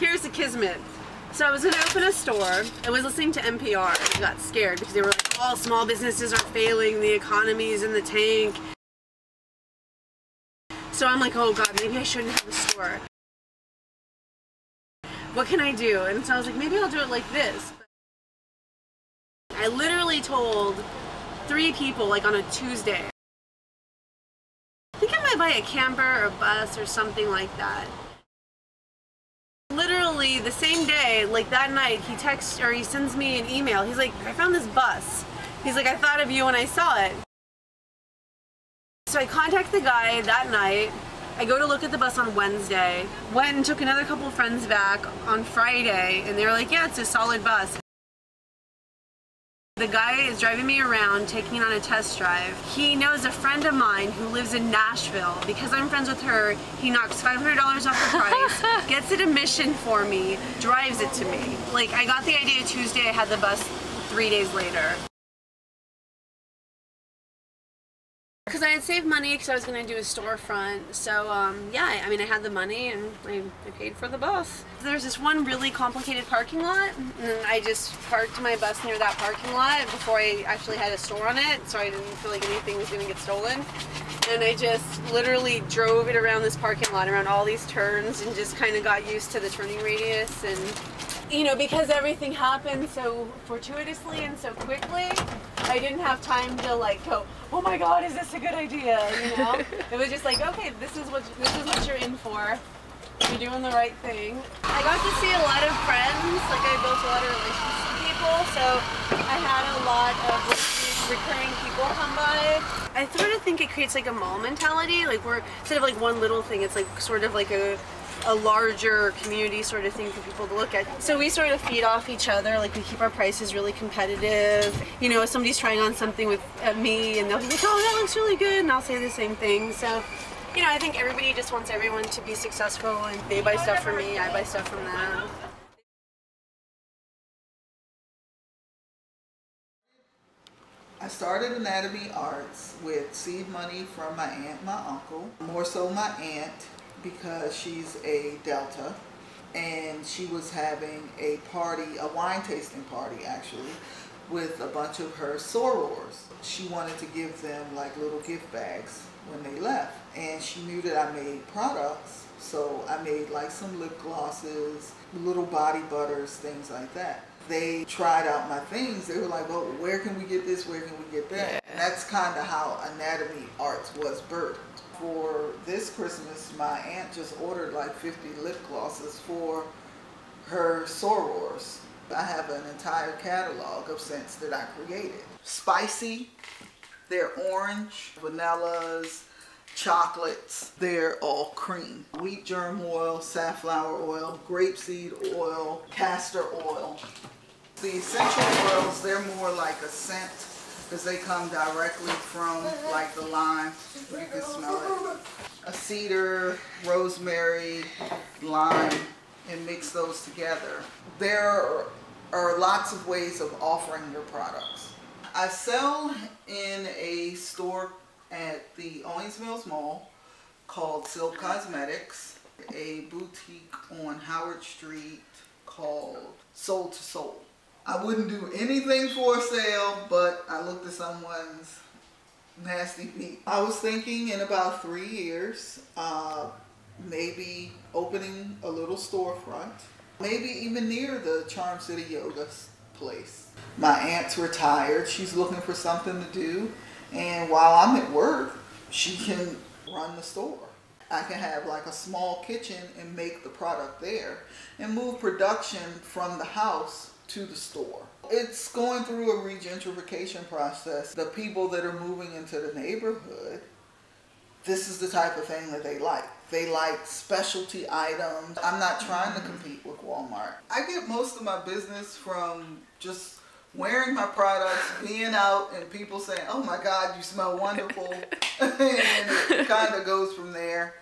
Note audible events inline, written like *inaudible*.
here's the kismet. So I was gonna open a store. I was listening to NPR. I got scared because they were like, all small businesses are failing, the economy is in the tank. So I'm like, oh god, maybe I shouldn't have a store. What can I do? And so I was like, maybe I'll do it like this. I literally told three people like on a Tuesday. I think I might buy a camper or a bus or something like that. Literally the same day, like that night, he texts or he sends me an email. He's like, I found this bus. He's like, I thought of you when I saw it. So I contact the guy that night. I go to look at the bus on Wednesday. Went and took another couple friends back on Friday, and they were like, yeah, it's a solid bus. The guy is driving me around, taking it on a test drive. He knows a friend of mine who lives in Nashville. Because I'm friends with her, he knocks $500 off the price, *laughs* gets it a mission for me, drives it to me. Like, I got the idea Tuesday, I had the bus three days later. Because I had saved money because I was going to do a storefront. So, um, yeah, I mean, I had the money and I, I, paid for the bus. There's this one really complicated parking lot, and I just parked my bus near that parking lot before I actually had a store on it, so I didn't feel like anything was going to get stolen. And I just literally drove it around this parking lot, around all these turns, and just kind of got used to the turning radius and you know, because everything happened so fortuitously and so quickly, I didn't have time to like go, oh my god, is this a good idea? You know, it was just like, okay, this is what this is what you're in for. You're doing the right thing. I got to see a lot of friends. Like I built a lot of relationships with people, so I had a lot of recurring people come by. I sort of think it creates like a mall mentality. Like we're instead of like one little thing, it's like sort of like a a larger community sort of thing for people to look at. So we sort of feed off each other, like we keep our prices really competitive. You know, if somebody's trying on something with uh, me and they'll be like, oh, that looks really good, and I'll say the same thing. So, you know, I think everybody just wants everyone to be successful and they buy stuff from me, I buy stuff from them. I started Anatome Arts with seed money from my aunt my uncle. More so my aunt because she's a Delta and she was having a party, a wine tasting party actually, with a bunch of her sorors. She wanted to give them like little gift bags when they left. And she knew that I made products, so I made like some lip glosses, little body butters, things like that. They tried out my things. They were like, well, where can we get this? Where can we get that? Yeah. And that's kind of how Anatome Arts was birthed for this Christmas, my aunt just ordered like 50 lip glosses for her sorors. I have an entire catalog of scents that I created. Spicy, they're orange, vanillas, chocolates, they're all cream. Wheat germ oil, safflower oil, grapeseed oil, castor oil. The essential oils, they're more like a scent because they come directly from like the lime. You can smell it. A cedar, rosemary, lime, and mix those together. There are lots of ways of offering your products. I sell in a store at the Owings Mills Mall called Silk Cosmetics, a boutique on Howard Street called Soul to Soul. I wouldn't do anything for sale, but I looked at someone's nasty feet. I was thinking in about three years, uh, maybe opening a little storefront, maybe even near the Charm City Yoga place. My aunt's retired. She's looking for something to do. And while I'm at work, she can run the store. I can have like a small kitchen and make the product there and move production from the house to the store. It's going through a regentrification process. The people that are moving into the neighborhood, this is the type of thing that they like. They like specialty items. I'm not trying to compete with Walmart. I get most of my business from just wearing my products, being out, and people saying, oh my God, you smell wonderful. *laughs* and it kind of goes from there.